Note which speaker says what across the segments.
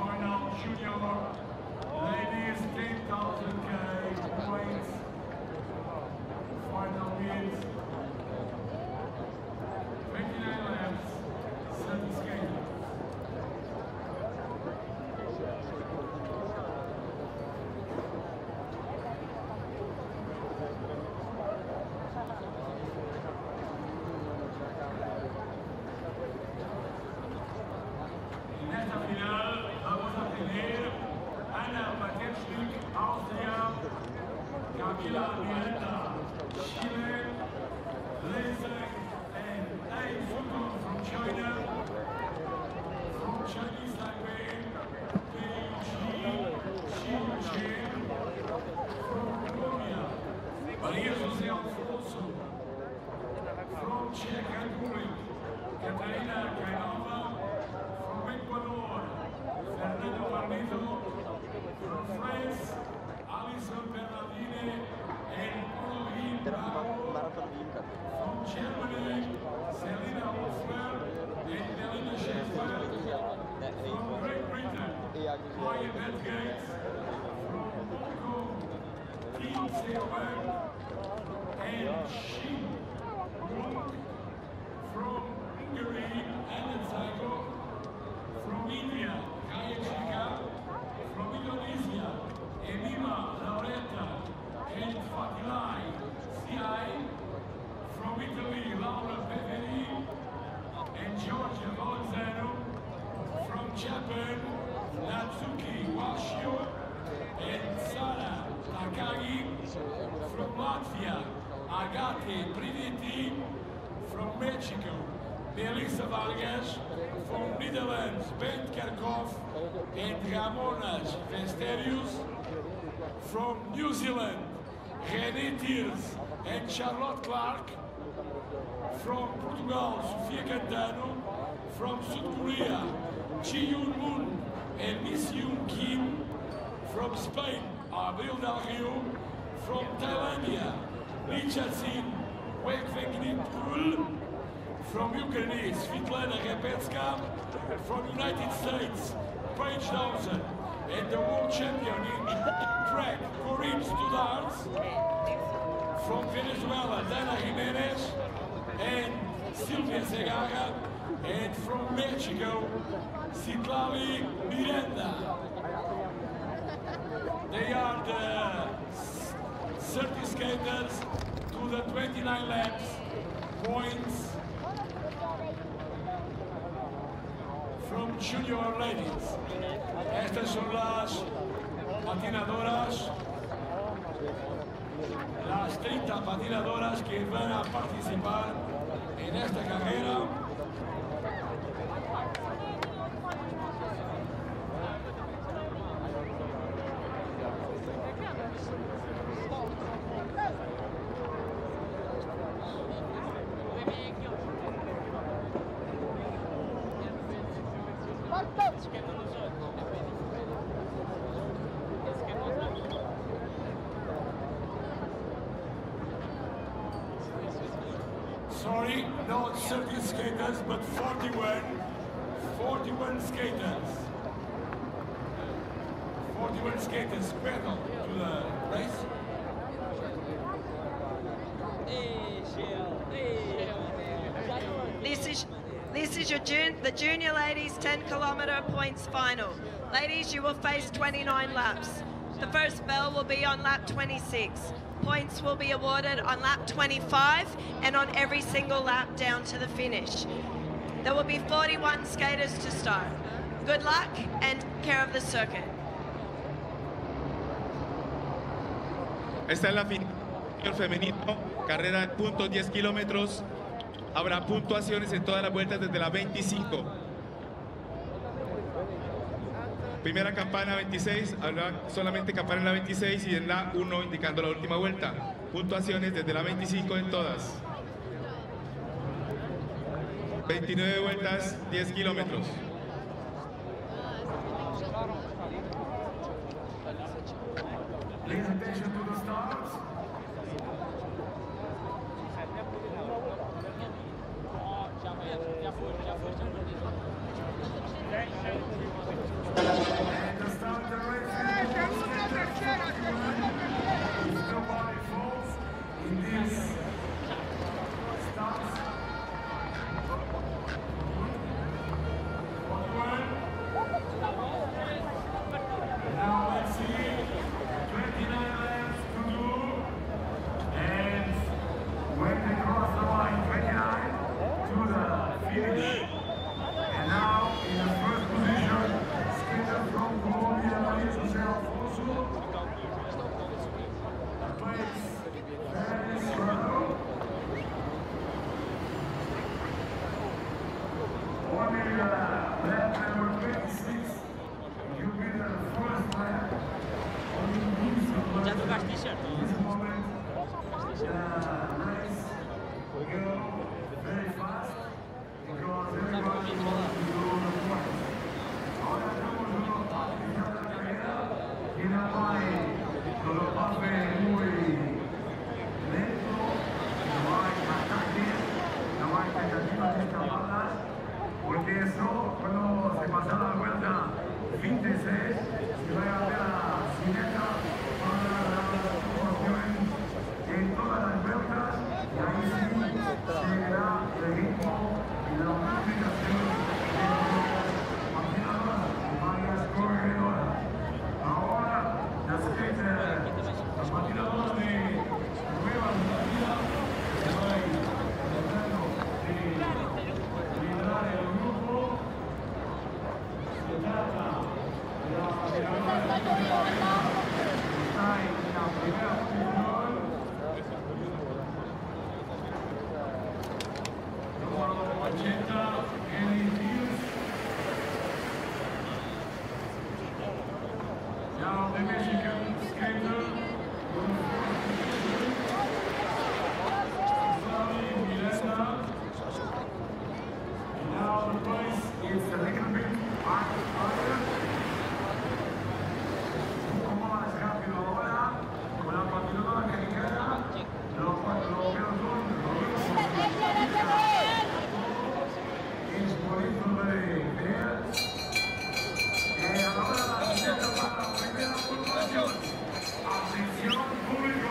Speaker 1: final junior ladies 10,000 K points. Final meet. 29 laps, 7 skaters. En esta final vamos a tener Ana Petutschnigg, Austria, Camila Miranda, Chile, Lisa and Dai Futon from China, from Chinese Taipei, Beijing, Xinjiang, from Colombia, Maria José Alfonso, from Czech Republic, Catarina Kainova, from Ecuador, Fernando Barnito, from France, Alison Bernardini, and Pauline Bravo, from Germany, Selina Hoffler, and Melina Schaefer, from Great Britain, Maya Bedgate, from Morocco, Team Seowen, and Shin Wong, from Hungary, Alan Zago, from India, Kaya Chika, from Indonesia, Emima Lauretta, and Fatilai, CI, from Italy, Laura Peveri, and Giorgia Valanzano, from Japan, Natsuki Washio, and Sara Takagi, from Latvia, Agate Priviti, from Mexico, Melissa Vargas, from Netherlands, Bent Kerkhoff, and Ramonas Westerhuis, from New Zealand, René Tiers and Charlotte Clark, from Portugal, Sofia Cantano, from South Korea, Chi Yun Moon and Miss Yoon Kim, from Spain, Abril Del Rio, from Thailandia, Richard Sin, Wegvegnit from Ukraine, Svitlana Repetska, from United States, Paige Dawson, and the world champion in track, Corinne Stoddard, from Venezuela, Dana Jimenez, and Silvia Segaga, and from Mexico, Citlali Miranda. They are the 30 skaters to the 29 laps points junior ladies. Estas son las patinadoras, las 30 patinadoras que van a participar en esta carrera. 41 skaters. 41 skaters pedal to the race.
Speaker 2: This is this is your jun- the junior ladies 10 kilometer points final. Ladies, you will face 29 laps. The first bell will be on lap 26. Points will be awarded on lap 25 and on every single lap down to the finish. There will be 41 skaters to start. Good luck and care of the circuit.
Speaker 3: Esta es la final femenino, carrera de puntos 10 kilómetros. Habrá puntuaciones en todas las vueltas desde la 25. Primera campana 26, habrá solamente campana en la 26 y en la 1 indicando la última vuelta. Puntuaciones desde la 25 en todas. 29 vueltas, 10 kilómetros.
Speaker 4: Patinadora está
Speaker 1: Oh, my God.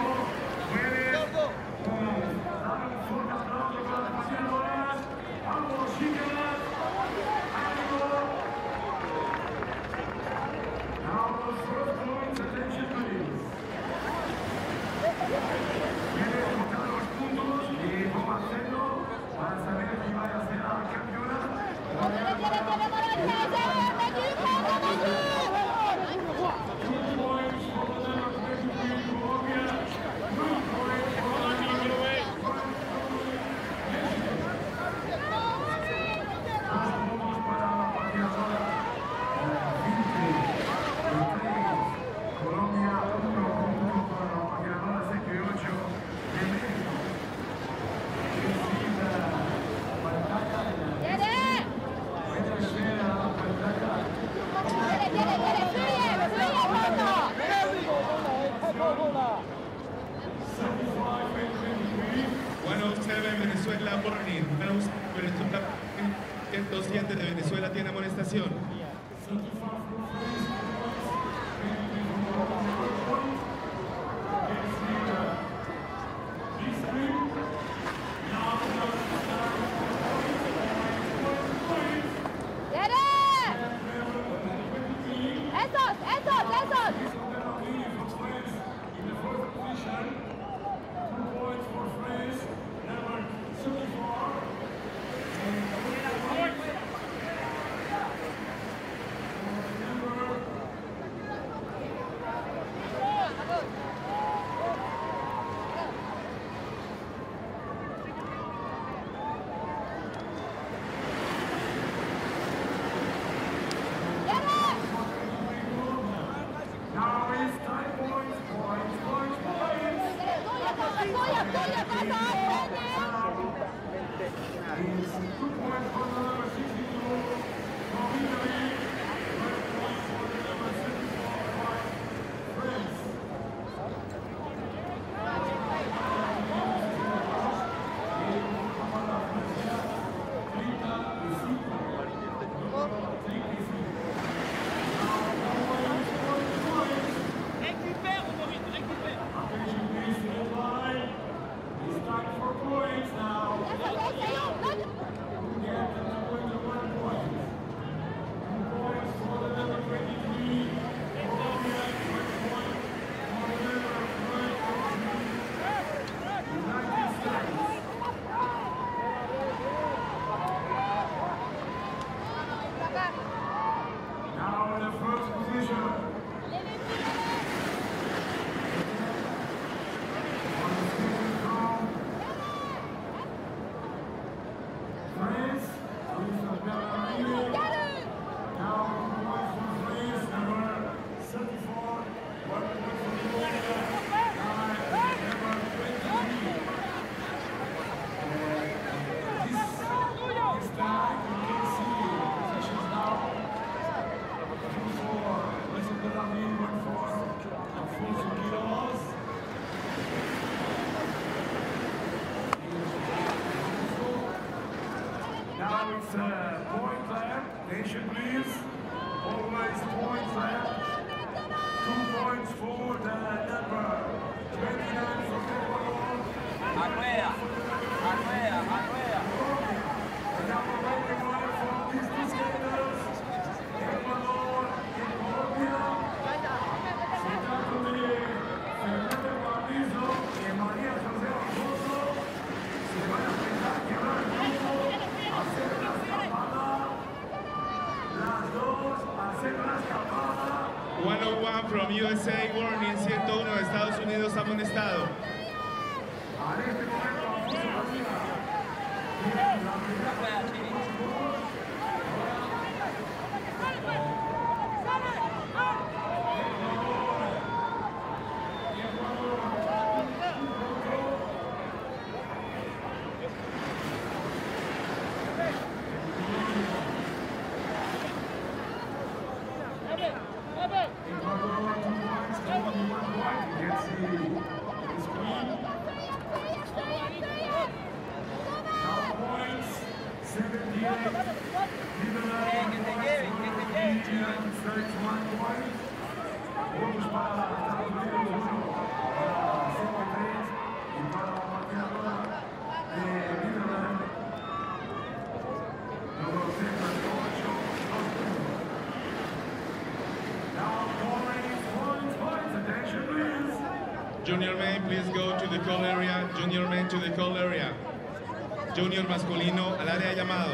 Speaker 5: ¡Esos! ¡Esos!
Speaker 1: 好贵啊！
Speaker 3: Junior men, please go to the call area. Junior men to the call area. Junior masculino al área llamado.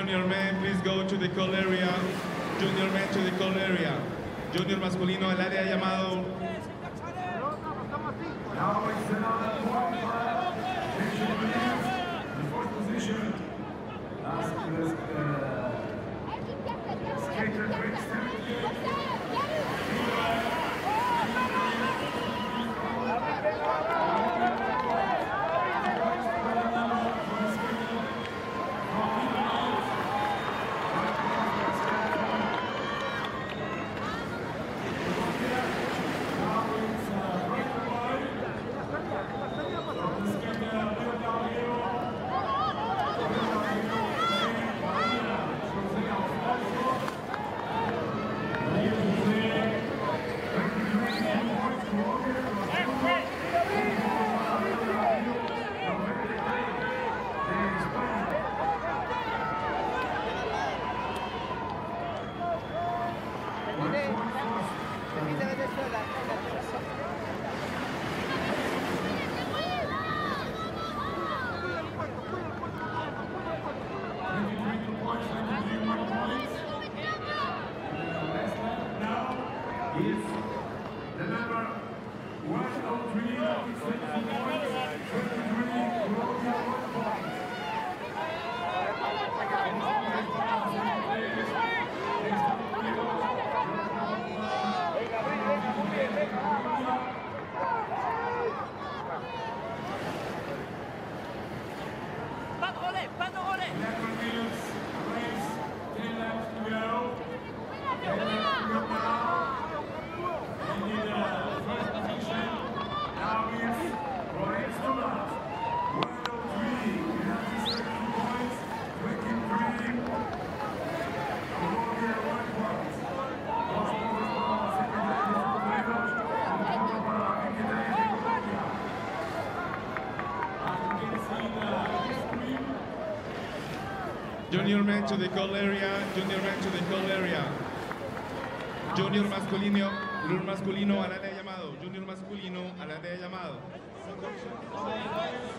Speaker 3: Junior men, please go to the call area. Junior men to the call area. Junior masculino, el área llamado.
Speaker 1: Now it's another. The fourth position. Uh, skater
Speaker 3: Junior men to the area, junior men to the area. Junior masculino, junior masculino al área llamado, junior masculino al área llamado.
Speaker 1: Ahora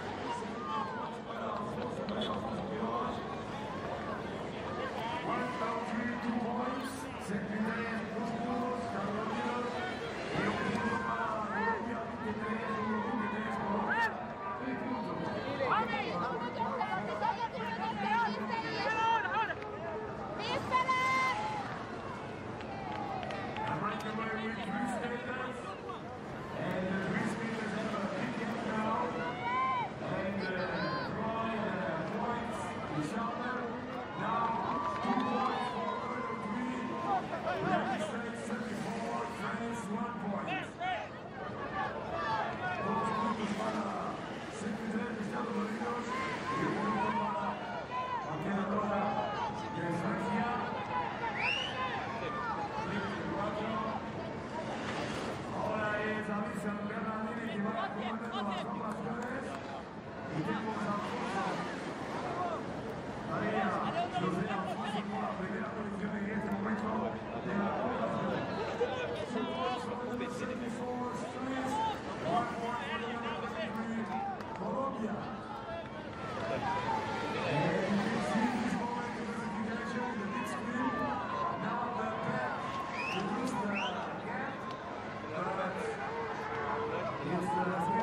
Speaker 1: Gracias.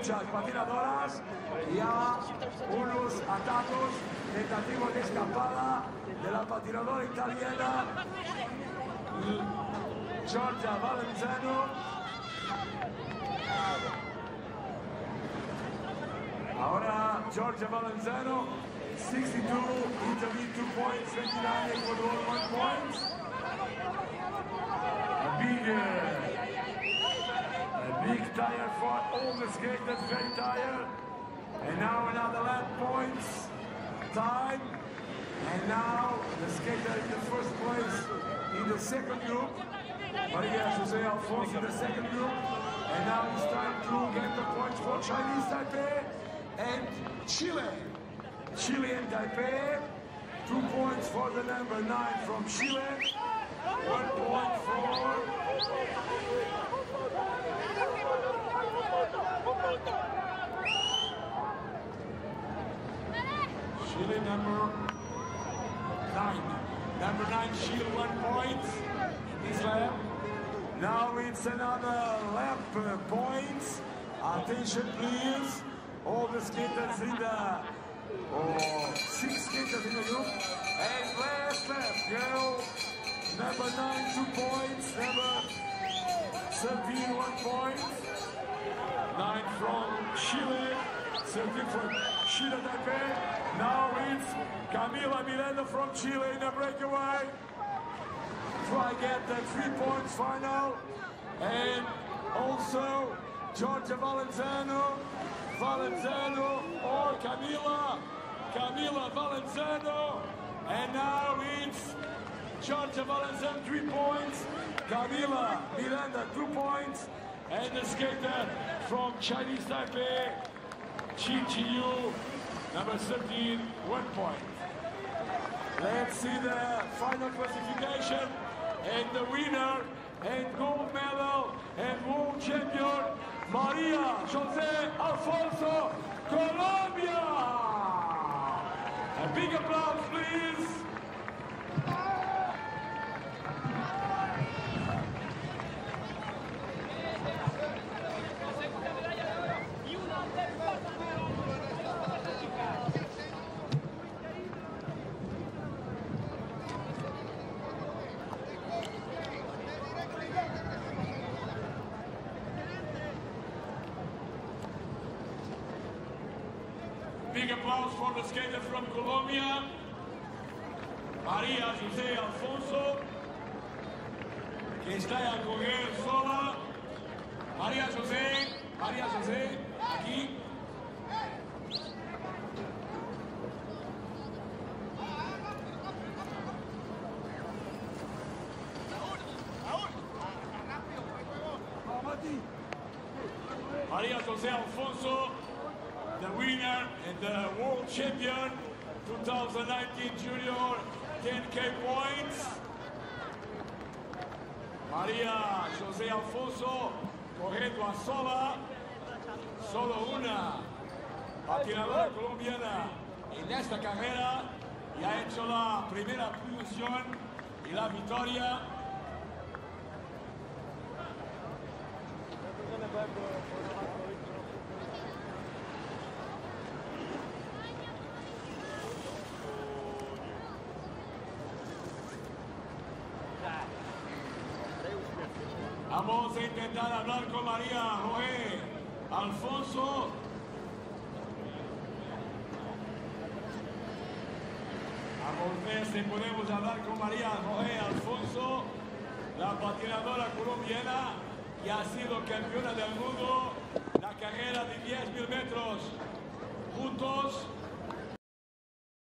Speaker 1: Muchas patinadoras y ya unos atacos tentativos de escapada de la patinadora italiana Giorgia Valenzano. Ahora Giorgia Valanzano, 62, Italy 2 points, 29, Ecuador 1 point. A big, uh, a big tire for all the skaters, very tired. And now another lap points, time. And now the skater in the first place in the second group. Maria Jose Alfonso in the second group. And now it's time to get the points for Chinese Taipei and Chile. Chile and Taipei. Two points for the number nine from Chile. One point for Chile number nine. Number nine, Chile, one point lap. Now it's another lap uh, points. Attention, please. All the skaters in the oh, six skaters in the group. And last lap, go. Number nine, two points. Number 13, one point. Nine from Chile. 13 from Chile Taipei. Now it's Camila Miranda from Chile in the breakaway. try get the three points final. And also Giorgia Valanzano, Valanzano or Camila, Camila Valanzano. And now it's Giorgia Valanzano three points, Camila Miranda two points, and the skater from Chinese Taipei, Chi Chi Yu, number 13, one point. Let's see the final classification and the winner and gold medal and world champion Maria Jose Alfonso, Colombia. A big applause, please. Big skater from Colombia, María José Alfonso, que está a correr sola. María José, María José, aquí. Corriendo a sola, solo una patinadora colombiana en esta carrera y ha hecho la primera posición y la victoria. Vamos a intentar hablar con María Joé Alfonso. A ver si podemos hablar con María Joé Alfonso, la patinadora colombiana que ha sido campeona del mundo la carrera de 10.000 metros juntos